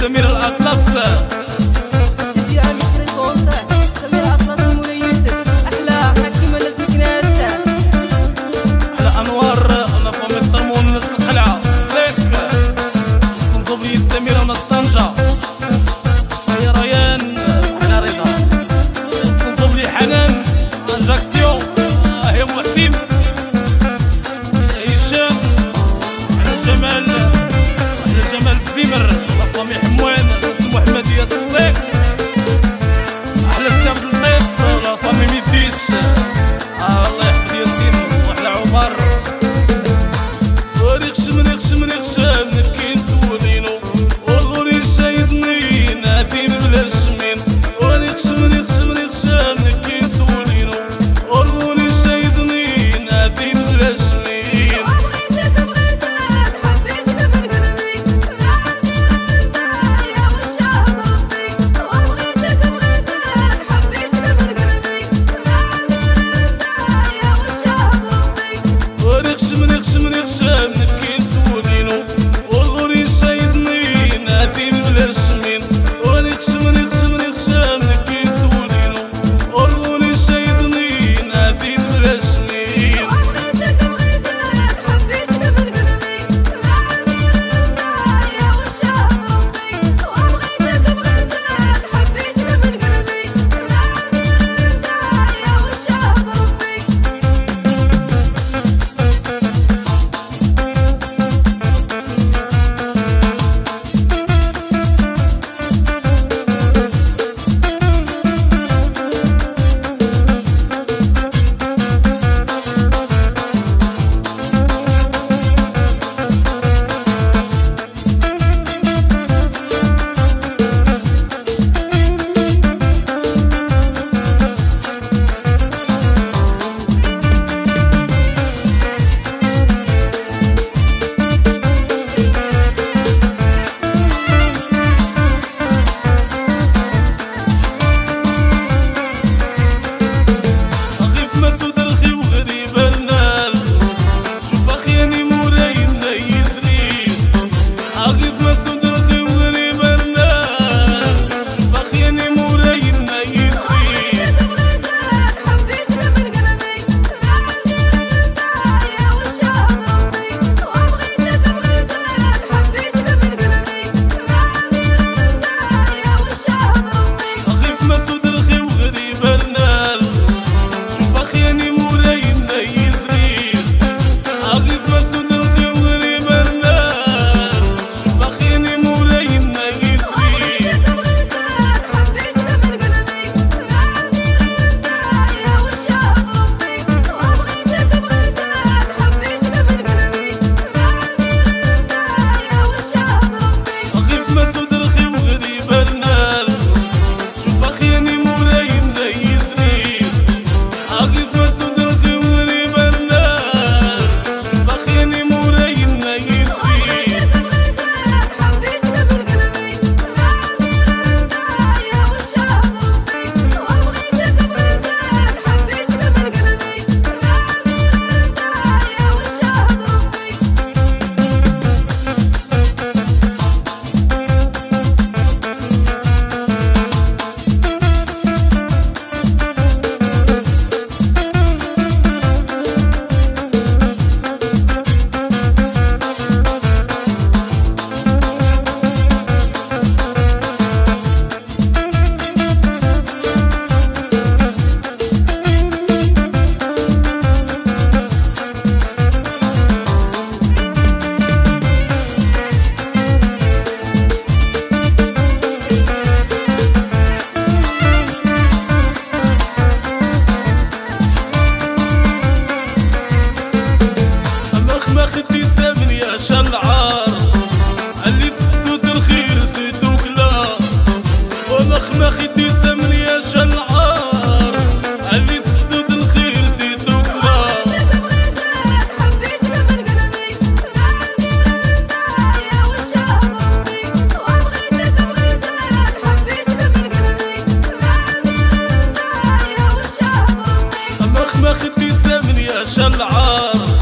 سمير الأطلس. أختي سمني يا شلعار.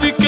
de